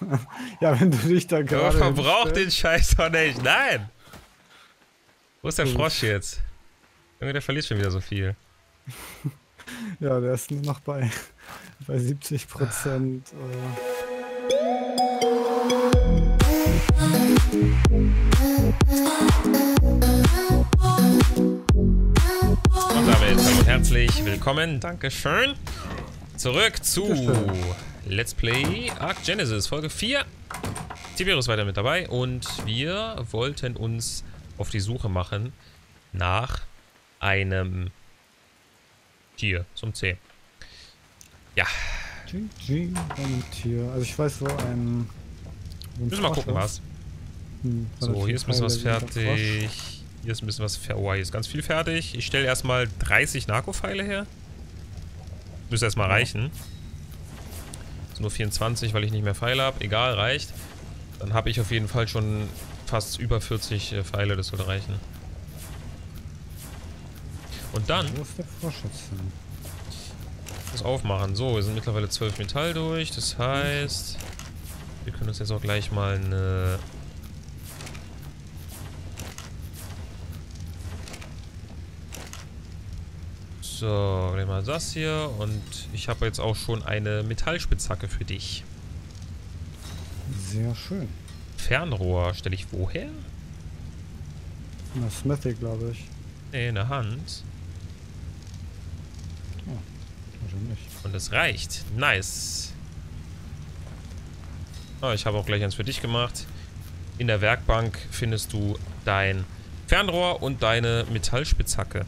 ja, wenn du dich da Aber gerade. verbrauch den Scheiß doch nicht. Nein! Wo ist der Frosch jetzt? Junge, der verliert schon wieder so viel. Ja, der ist nur noch bei, bei 70 Prozent. Äh, Und damit herzlich willkommen, Dankeschön, zurück zu. Let's Play Ark Genesis Folge 4. Tiberius weiter mit dabei und wir wollten uns auf die Suche machen nach einem Tier zum C. Ja, GG, ein Tier. Also ich weiß, wo ein. Ein müssen wir mal gucken, was. Hm, So, hier ist ein bisschen was fertig. Hier ist ein bisschen was fertig. Oh, hier ist ganz viel fertig. Ich stelle erstmal 30 Narkopfeile her. Müsste erstmal Ja. reichen. Nur 24, weil ich nicht mehr Pfeile habe. Egal, reicht. Dann habe ich auf jeden Fall schon fast über 40 äh, Pfeile. Das sollte reichen. Und dann Wo ist der hin? das aufmachen. So, wir sind mittlerweile 12 Metall durch. Das heißt, wir können uns jetzt auch gleich mal eine... So, nehmen wir das hier. Und ich habe jetzt auch schon eine Metallspitzhacke für dich. Sehr schön. Fernrohr stelle ich woher? Na, Smithy, glaube ich. Nee, in der Hand. Nicht. Und es reicht. Nice. Ah, ich habe auch gleich eins für dich gemacht. In der Werkbank findest du dein Fernrohr und deine Metallspitzhacke.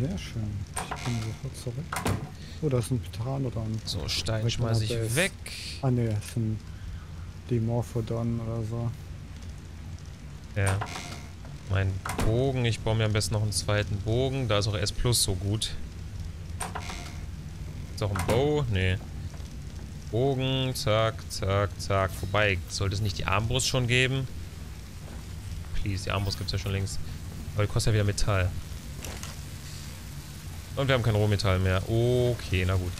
Sehr schön. Ich komme sofort zurück. Oh, da ist ein Pteranodon. So, Stein schmeiße mal ich weg. Ah, ne, das ist ein Dimorphodon oder so. Ja. Mein Bogen. Ich baue mir am besten noch einen zweiten Bogen. Da ist auch S Plus so gut. Ist auch ein Bow? Nee. Bogen, zack, zack, zack. Vorbei. Sollte es nicht die Armbrust schon geben? Please, die Armbrust gibt es ja schon längst. Aber die kostet ja wieder Metall. Und wir haben kein Rohmetall mehr. Okay, na gut.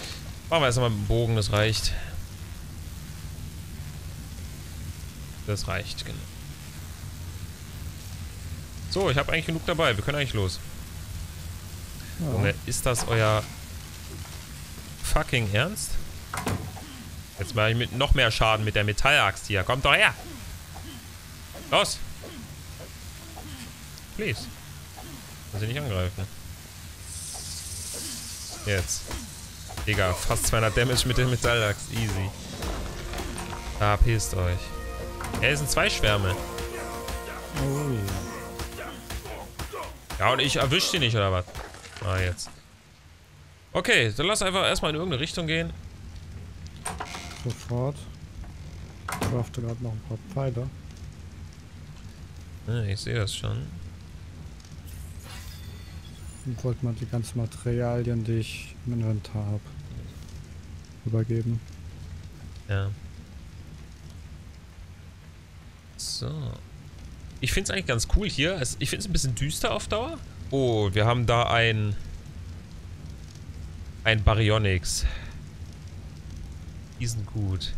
Machen wir erstmal dem Bogen, das reicht. Das reicht, genau. So, ich habe eigentlich genug dabei. Wir können eigentlich los. Ja. Junge, ist das euer fucking Ernst? Jetzt mache ich mit noch mehr Schaden mit der Metallaxt hier. Kommt doch her! Los! Please. Muss ich nicht angreifen. Jetzt. Digga, fast 200 Damage mit der Metallaxt. Easy. Da pisst euch. Er sind zwei Schwärme. Oh, ja. Und ich erwisch die nicht, oder was? Ah, jetzt. Okay, dann lass einfach erstmal in irgendeine Richtung gehen. Sofort. Ich crafte gerade noch ein paar Pfeile. Ja, ich sehe das schon. Wollte mal die ganzen Materialien, die ich im Inventar habe, übergeben. Ja. So. Ich finde es eigentlich ganz cool hier. Ich finde es ein bisschen düster auf Dauer. Oh, wir haben da ein... Ein Baryonyx. Die sind gut.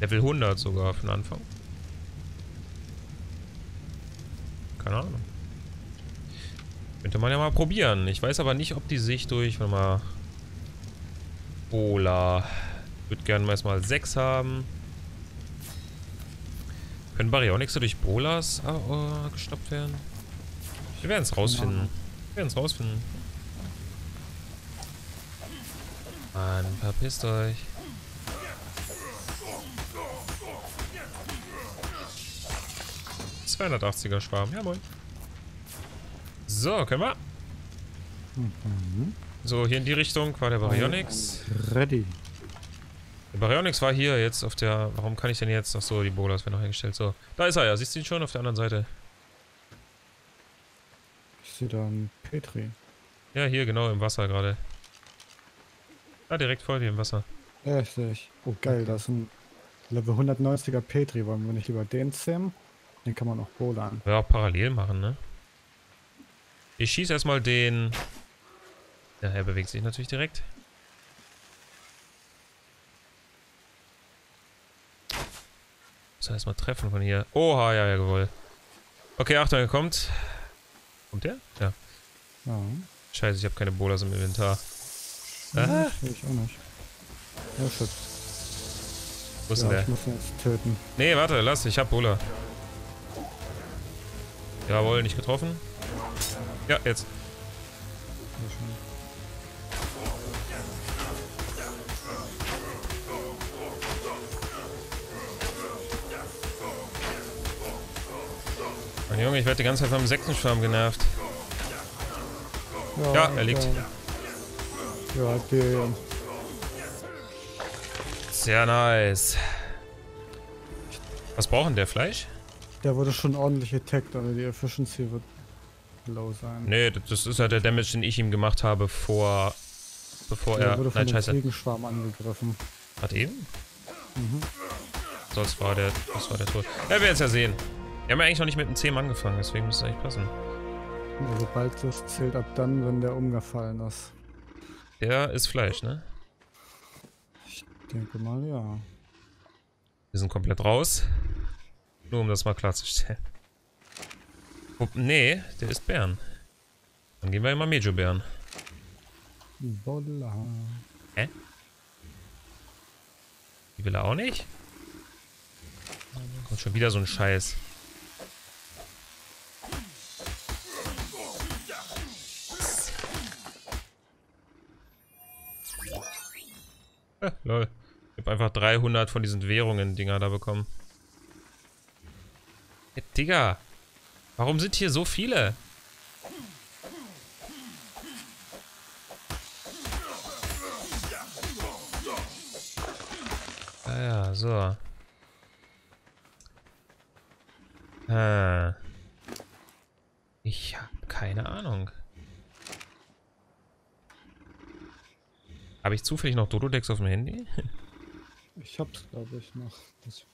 Level 100 sogar den Anfang. Keine Ahnung. Könnte man ja mal probieren. Ich weiß aber nicht, ob die sich durch... Warte mal... Ola. Ich würde gerne mal 6 haben. Können Baryonyxe durch Bolas äh, gestoppt werden? Wir werden es rausfinden. Wir werden es rausfinden. Mann, verpisst euch. ...280er Schwarm. Ja, moin. So, können wir. Mhm. So, hier in die Richtung war der Baryonyx. Ready. Der Baryonyx war hier jetzt auf der... Warum kann ich denn jetzt... Ach so, die Bolas werden noch hergestellt. So, da ist er ja. Siehst du ihn schon auf der anderen Seite? Ich sehe da einen Petri. Ja, hier genau im Wasser gerade. Ah, direkt vor dir im Wasser. Ja, ich sehe ich. Oh, geil, da ist ein Level 190er Petri. Wollen wir nicht lieber den zähmen? Den kann man auch bowlern. Ja, auch parallel machen, ne? Ich schieße erstmal den... Ja, er bewegt sich natürlich direkt. Muss er erstmal treffen von hier. Oha, ja, ja, jawohl. Okay, Achtung, er kommt. Kommt der? Ja. Ja. Scheiße, ich habe keine Bolas im Inventar. Ja, Ah. ich auch nicht. Ja, shit. Wo ist Ja, denn ich der? muss ihn jetzt töten. Nee, warte, lass, ich hab Bola. Jawohl, nicht getroffen. Ja, jetzt. Mein Junge, ich werde die ganze Zeit vom Sektenschwarm genervt. Ja, er liegt. Ja, ja die, Sehr nice. Was brauchen der Fleisch? der wurde schon ordentlich attackt, aber die Efficiency wird low sein. Nee, das ist ja der Damage, den ich ihm gemacht habe vor. Bevor der er. wurde von Nein, scheiße. Fliegenschwarm angegriffen. Hat eben? Mhm. So, das war der. Das war der Tod. Ja, wir werden es ja sehen. Wir haben ja eigentlich noch nicht mit einem 10 angefangen, deswegen muss es eigentlich passen. Und sobald das zählt ab dann, wenn der umgefallen ist. Der ist Fleisch, ne? Ich denke mal, ja. Wir sind komplett raus. Nur um das mal klarzustellen. Nee, der ist Bären. Dann gehen wir immer Mejo-Bären. Bolla. Die will er auch nicht? Kommt schon wieder so ein Scheiß. Äh, lol. Ich hab einfach 300 von diesen Währungen-Dinger da bekommen. Hey, Digga. Warum sind hier so viele? Ah ja, so. Äh. Ich hab keine Ahnung. Habe ich zufällig noch Dododex auf dem Handy? Ich hab's, glaube ich, noch.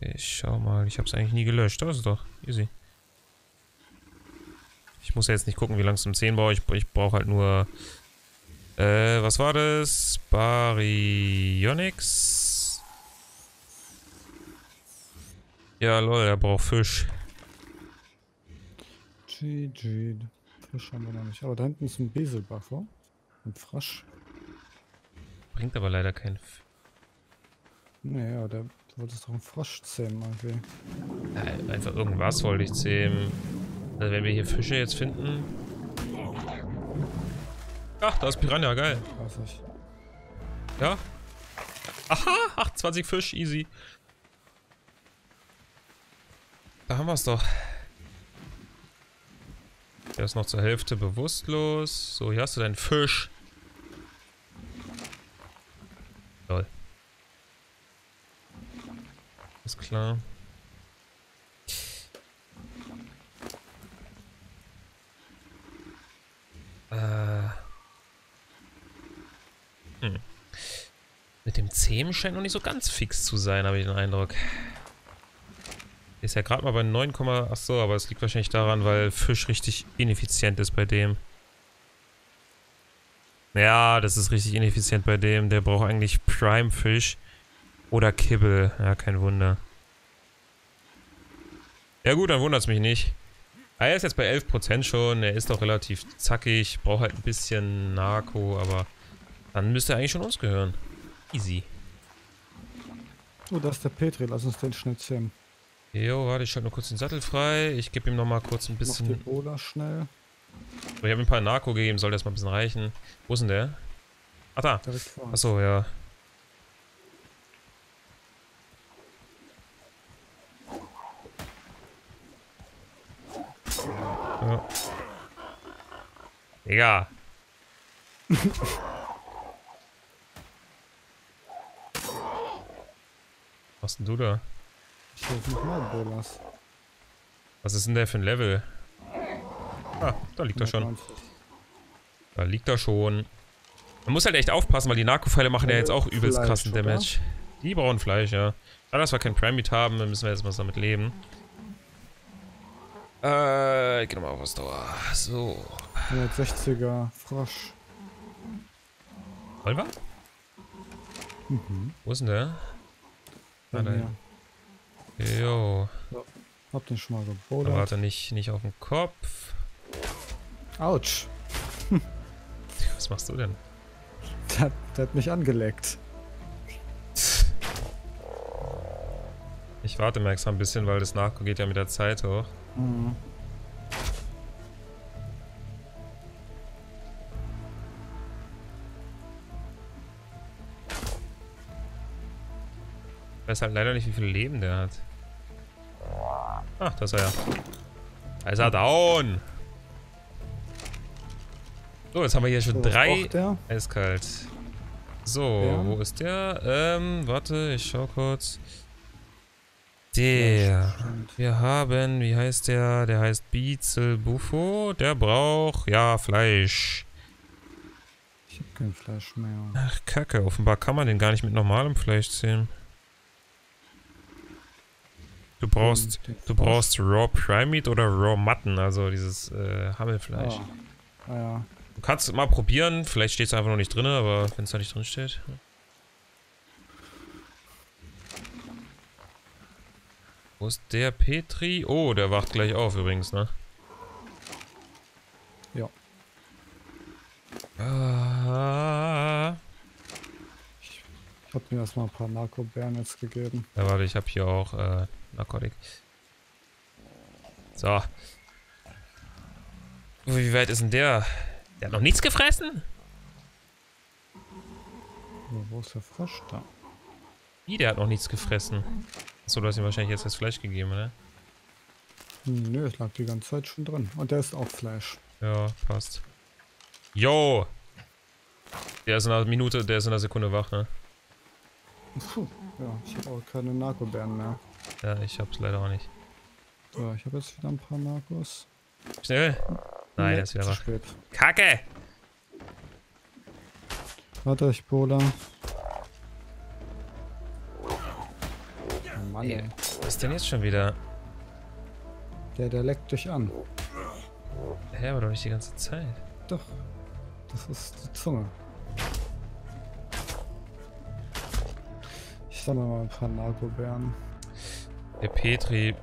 Ich schau mal, ich hab's eigentlich nie gelöscht. Das ist doch easy. Ich muss ja jetzt nicht gucken, wie lang es zum 10 brauche. Ich, ich brauche halt nur. Äh, was war das? Baryonyx? Ja, lol, er braucht Fisch. GG. Fisch haben wir noch nicht. Aber da hinten ist ein Beselbuffer. Ein Frosch. Bringt aber leider keinen. F Nee, ja, der du wolltest doch einen Frosch zähmen irgendwie. äh, einfach irgendwas wollte ich zähmen. Also wenn wir hier Fische jetzt finden. Ach, da ist Piranha, geil. Ja. Aha, 28 Fisch, easy. Da haben wir es doch. Der ist noch zur Hälfte bewusstlos. So, hier hast du deinen Fisch. Lol. Ist klar. Äh. Hm. Zähmen scheint noch nicht so ganz fix zu sein, habe ich den Eindruck. Ist ja gerade mal bei 9, achso, aber es liegt wahrscheinlich daran, weil Fisch richtig ineffizient ist bei dem. Ja, das ist richtig ineffizient bei dem. Der braucht eigentlich Prime-Fisch oder Kibbel. Ja, kein Wunder. Ja gut, dann wundert es mich nicht. Ah, er ist jetzt bei 11% schon. Er ist doch relativ zackig. Braucht halt ein bisschen Narko, aber dann müsste er eigentlich schon uns gehören. Easy. Oh, da ist der Petri. Lass uns den schnell zähmen. Jo, warte, ich schalte nur kurz den Sattel frei. Ich gebe ihm nochmal kurz ein Mach bisschen... Bola schnell. Ich habe ihm ein paar Narko gegeben, soll das mal ein bisschen reichen. Wo ist denn der? Ach da. Achso, ja. Ja. Digga. Was denn du da? Ich helfe nochmal Bolas. Was ist denn der für ein Level? Ah, da liegt er schon. 190. Da liegt er schon. Man muss halt echt aufpassen, weil die Narkopfeile machen ja jetzt auch übelst Fleisch, krassen oder? Damage. Die brauchen Fleisch, ja. Da dass wir kein Primate haben, dann müssen wir jetzt mal damit leben. Äh, ich geh nochmal auf Ausdauer. So. 160er Frosch. Wollen wir? Mhm. Wo ist denn der? Bei mir. Jo. Hab den schon mal Aber gebouldert. warte, nicht, nicht auf den Kopf. Autsch. Was machst du denn? Der, der hat mich angeleckt. Ich warte mal extra ein bisschen, weil das Nachgucken geht ja mit der Zeit hoch. Mhm. Ich weiß halt leider nicht, wie viel Leben der hat. Ach, da ist er ja. Da ist er down. So, jetzt haben wir hier schon So, drei. Eiskalt. So, Der? wo ist der? Ähm, warte, ich schau kurz. Der. Wir haben, wie heißt der? Der heißt Beezel Buffo. Der braucht, ja, Fleisch. Ich hab kein Fleisch mehr. Ach, Kacke. Offenbar kann man den gar nicht mit normalem Fleisch zählen. Du brauchst, den du brauchst Raw Prime Meat oder Raw Mutton, also dieses äh, Hammelfleisch. Ah. Ah, ja. Du kannst mal probieren, vielleicht steht es einfach noch nicht drin, aber wenn es da nicht drin steht. Wo ist der Petri? Oh, der wacht gleich auf übrigens, ne? Ja. Ah. Ich hab mir erstmal ein paar Narkobären jetzt gegeben. Ja, warte, ich habe hier auch äh, Narkotik. So. Wie weit ist denn der? Der hat noch nichts gefressen? Wo ist der Frosch? Da. Wie, der hat noch nichts gefressen? Achso, du hast ihm wahrscheinlich jetzt das Fleisch gegeben, oder? Hm, nö, es lag die ganze Zeit schon drin. Und der ist auch Fleisch. Ja, passt. Yo! Der ist in einer Minute, der ist in einer Sekunde wach, ne? Puh. Ja, ich habe auch keine Narkobären mehr. Ja, ich hab's leider auch nicht. So, ich habe jetzt wieder ein paar Narkos. Schnell! Nein, Nee, ist wieder wach. Kacke! Warte, ich bola. Oh Mann, Ey, ey. was ist denn jetzt schon wieder? Der, der leckt dich an. Hä, aber doch nicht die ganze Zeit. Doch. Das ist die Zunge. Sammle mal ein paar Narkobären. Der Petri.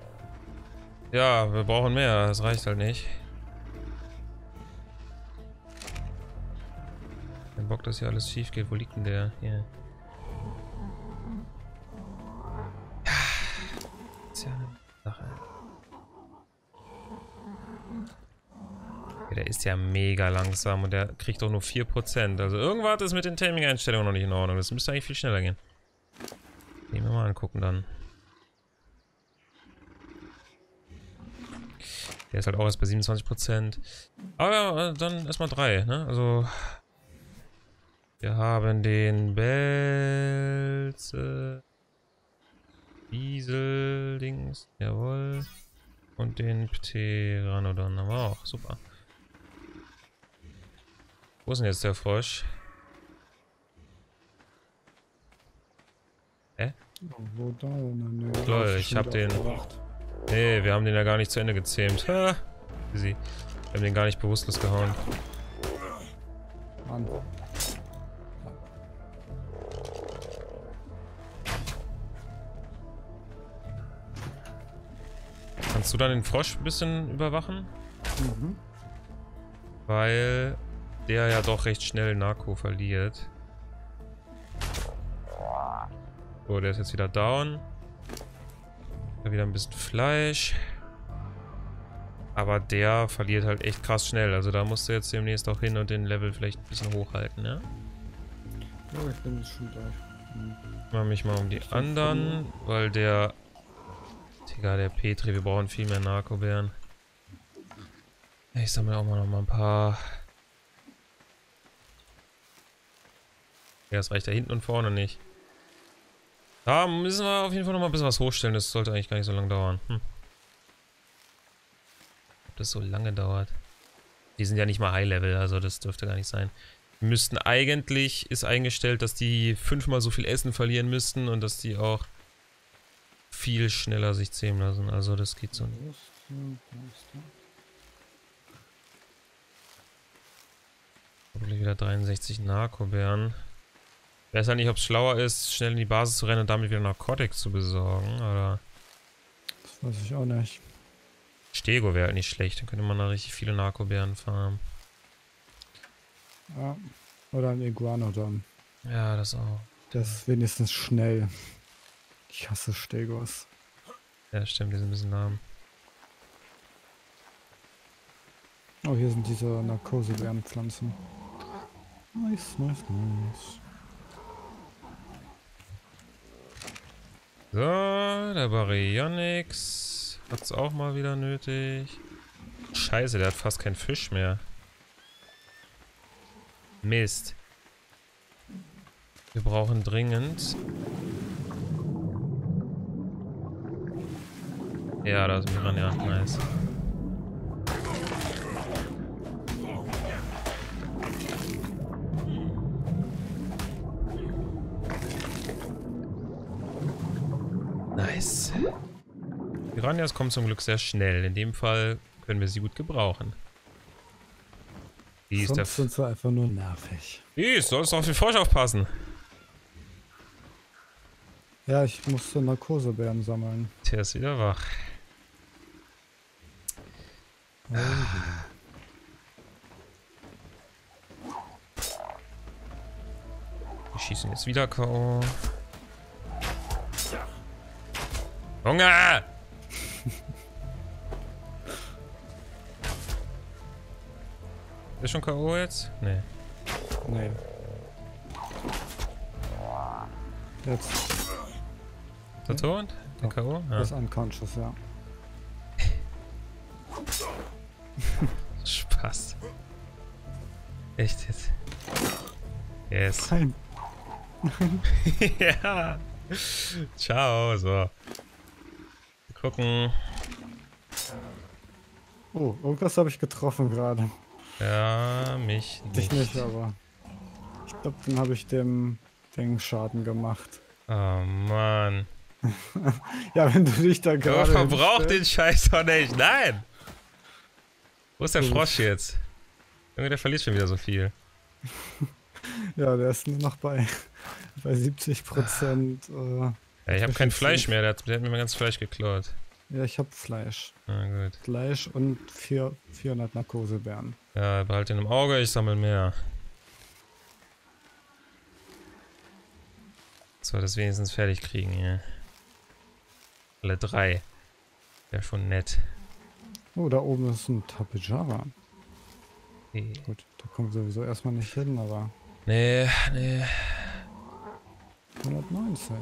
Ja, wir brauchen mehr, das reicht halt nicht. Kein Bock, dass hier alles schief geht. Wo liegt denn der? Hier. Ist ja eine Sache. Ja, der ist ja mega langsam und der kriegt doch nur 4%. Also irgendwas ist mit den Taming-Einstellungen noch nicht in Ordnung. Das müsste eigentlich viel schneller gehen. Angucken dann. Der ist halt auch erst bei 27%. Aber ja, äh, dann erstmal drei, ne? Also. Wir haben den Belze. Diesel-Dings. Jawohl. Und den Pteranodon haben wir auch. Super. Wo ist denn jetzt der Frosch? Wo da? Ne, ne, Lol, ich hab den-. Nee, wir haben den ja gar nicht zu Ende gezähmt. Ha! Easy. Wir haben den gar nicht bewusstlos gehauen. Mann. Kannst du dann den Frosch ein bisschen überwachen? Mhm. Weil der ja doch recht schnell Narko verliert. So, der ist jetzt wieder down. Da wieder ein bisschen Fleisch. Aber der verliert halt echt krass schnell. Also da musst du jetzt demnächst auch hin und den Level vielleicht ein bisschen hochhalten, ne? Oh, ich bin jetzt schon da. Hm. Kümmere mich mal um die anderen, weil der... Digga, der Petri, wir brauchen viel mehr Narkobären. Ich sammle auch mal noch mal ein paar. Ja, das reicht da hinten und vorne nicht. Da müssen wir auf jeden Fall noch mal ein bisschen was hochstellen. Das sollte eigentlich gar nicht so lange dauern. Hm. Ob das so lange dauert. Die sind ja nicht mal High-Level, also das dürfte gar nicht sein. Die müssten eigentlich, ist eingestellt, dass die fünfmal so viel Essen verlieren müssten und dass die auch viel schneller sich zähmen lassen. Also das geht so nicht. Probably wieder 63 Narkobären. Ich weiß ja nicht, ob es schlauer ist, schnell in die Basis zu rennen und damit wieder Narkotik zu besorgen, oder... weiß ich auch nicht. Stego wäre halt nicht schlecht, dann könnte man da richtig viele Narkobären farmen. Ja. Oder ein Iguanodon. Ja, das auch. Der ist wenigstens schnell. Ich hasse Stegos. Ja, stimmt, die sind ein bisschen lahm. Oh, hier sind diese Narkosebärenpflanzen. Nice, nice, nice. So, der Baryonyx hat's auch mal wieder nötig. Scheiße, der hat fast keinen Fisch mehr. Mist. Wir brauchen dringend... Ja, da ist Miranja. Nice. Piranhas kommen zum Glück sehr schnell. In dem Fall können wir sie gut gebrauchen. Wie ist der... Sonst sind sie einfach nur nervig. Wie, sollst du auf den Frosch aufpassen. Ja, ich musste Narkosebären sammeln. Der ist wieder wach. Oh, Wir schießen jetzt wieder K.O. Hunger! Ist schon K.O. jetzt? Nee. nee. Jetzt Ist er tot? Der K.O.? Ja. ist unconscious, ja. Spaß. Echt jetzt? Yes. Nein. ja. Ciao, so. Wir gucken. Oh, irgendwas habe ich getroffen gerade. Ja, mich Dich nicht. nicht, aber. Ich glaube, dann habe ich dem Ding Schaden gemacht. Oh Mann. Ja, wenn du dich da Aber gerade. verbraucht den hinstellst- Scheiß doch nicht. Nein! Wo ist der. Frosch jetzt? Junge, der verliert schon wieder so viel. Ja, der ist nur noch bei, bei 70 Prozent. Äh, Ja, ich habe kein. Fleisch mehr, der hat, der hat mir mein ganzes Fleisch geklaut. Ja, ich habe Fleisch. Na gut. Fleisch und vier, 400 Narkosebären. Ja, behalte ihn im Auge, ich sammle mehr. So, das wenigstens fertig kriegen hier. Alle drei. Wäre schon nett. Oh, da oben ist ein Tapejara. Okay. Gut, da kommen wir sowieso erstmal nicht hin, aber Nee, nee. 190.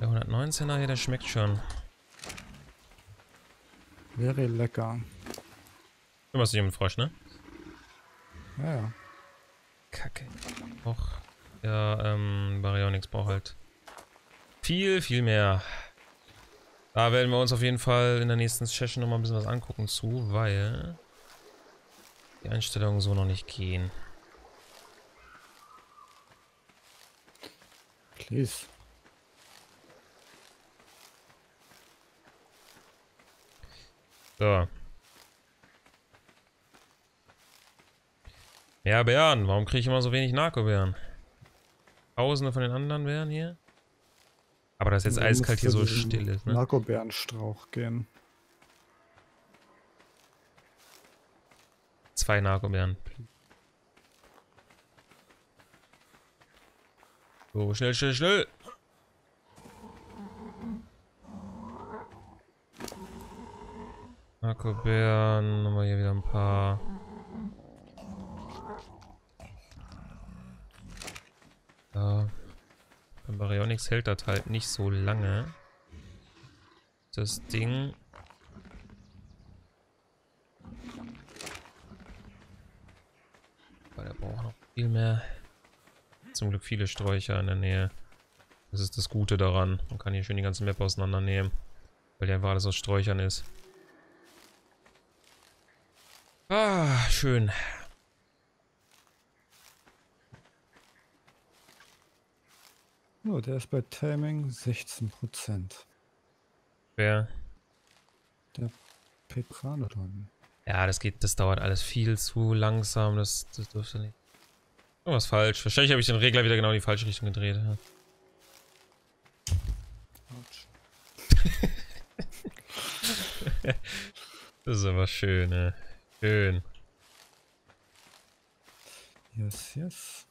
Der 119er hier, der schmeckt schon. Wäre lecker. Kümmerst dich um den Frosch, ne? Ja, ja. Kacke. Och. Ja, ähm, Baryonyx braucht halt viel, viel mehr. Da werden wir uns auf jeden Fall in der nächsten Session nochmal ein bisschen was angucken zu, weil die Einstellungen so noch nicht gehen. Please. So. Ja, Bären. Warum kriege ich immer so wenig Narkobären? Tausende von den anderen Bären hier? Aber das jetzt eiskalt hier so still ist, ne? Narkobärenstrauch gehen. Zwei Narkobären. So, schnell, schnell, schnell. Narkobären, haben wir hier wieder ein paar. Ja. Beim Baryonyx hält das halt nicht so lange. Das Ding Aber der braucht noch viel mehr. Zum Glück viele Sträucher in der Nähe. Das ist das Gute daran. Man kann hier schön die ganze Map auseinandernehmen. Weil die einfach alles aus Sträuchern ist. Ah, schön. Oh, der ist bei Taming 16%. Wer? Pepranodon. Ja, das geht, das dauert alles viel zu langsam. Das, das dürfte nicht. Irgendwas falsch. Wahrscheinlich habe ich den Regler wieder genau in die falsche Richtung gedreht. Ja. Das ist aber schön, ne? Schön. Yes, yes.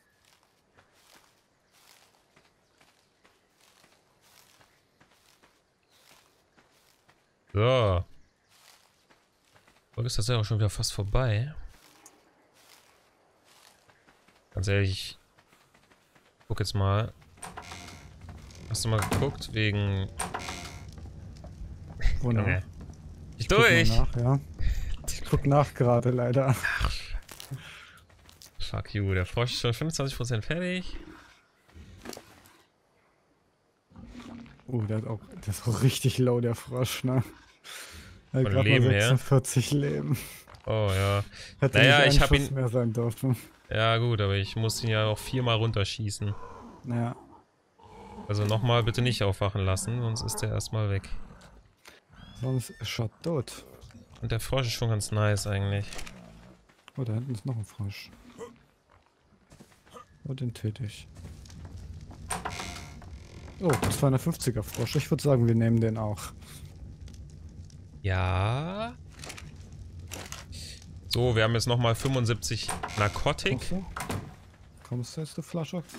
So. Folge ist tatsächlich auch schon wieder fast vorbei. Ganz ehrlich, ich guck jetzt mal. Hast du mal geguckt wegen. Wunderbar. Ich durch! Nach, ja. Guck nach gerade leider. Fuck you, der Frosch ist schon 25% fertig. Oh, der, hat auch, der ist auch richtig low, der Frosch, ne? Er hat gerade Leben mal her? 46 Leben. Oh ja. Hätte Naja, ich hab ihn- mehr sein dürfen. Ja gut, aber ich muss ihn ja auch viermal runterschießen. Naja, Also nochmal bitte nicht aufwachen lassen, sonst ist der erstmal weg. sonst ist Shot tot. Und der Frosch ist schon ganz nice eigentlich. Oh, da hinten ist noch ein Frosch. Oh, den töte ich. Oh, 250er Frosch. Ich würde sagen, wir nehmen den auch. Ja. So, wir haben jetzt nochmal 75 Narkotik. Kommst du? Kommst du jetzt, du Flasche?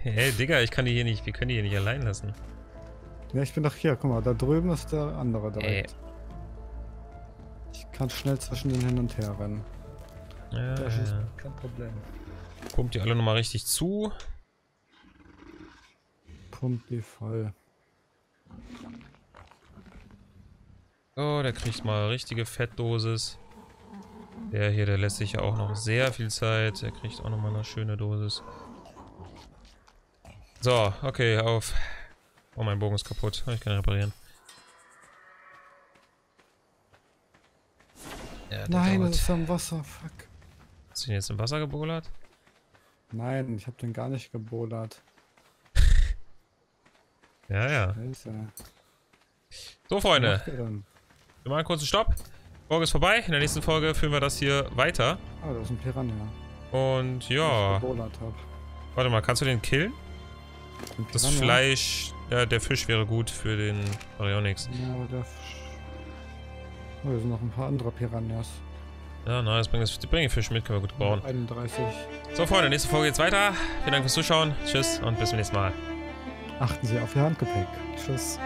Hey, Digga, ich kann die hier nicht, wir können die hier nicht allein lassen. Ja, ich bin doch hier. Guck mal, da drüben ist der andere direkt. Ey. Ich kann schnell zwischen den hin und her rennen. Ja, Das ist ja. kein Problem. Pumpt die alle nochmal richtig zu. Pumpt die voll. Oh, der kriegt mal richtige Fettdosis. Der hier, der lässt sich ja auch noch sehr viel Zeit. Der kriegt auch nochmal eine schöne Dosis. So, okay, auf. Oh, mein Bogen ist kaputt. Ich kann reparieren. Ja, Nein, das ist am Wasser. Fuck. Hast du ihn jetzt im Wasser gebollert? Nein, ich habe den gar nicht gebodert. Ja, ja. Scheiße. So, Freunde. Wir machen einen kurzen Stopp. Folge ist vorbei. In der nächsten Folge führen wir das hier weiter. Ah, da ist ein Piranha. Und ja. Hab. Warte mal, kannst du den killen? Das? Fleisch, ja, der Fisch wäre gut für den Baryonyx. Ja, aber der Fisch. Oh, hier sind noch ein paar andere Piranhas. Ja, nice, bring, das, bring den Fisch mit, können wir gut bauen. 31. So, Freunde, nächste Folge geht's weiter. Vielen Dank fürs Zuschauen. Tschüss und bis zum nächsten Mal. Achten Sie auf Ihr Handgepäck. Tschüss.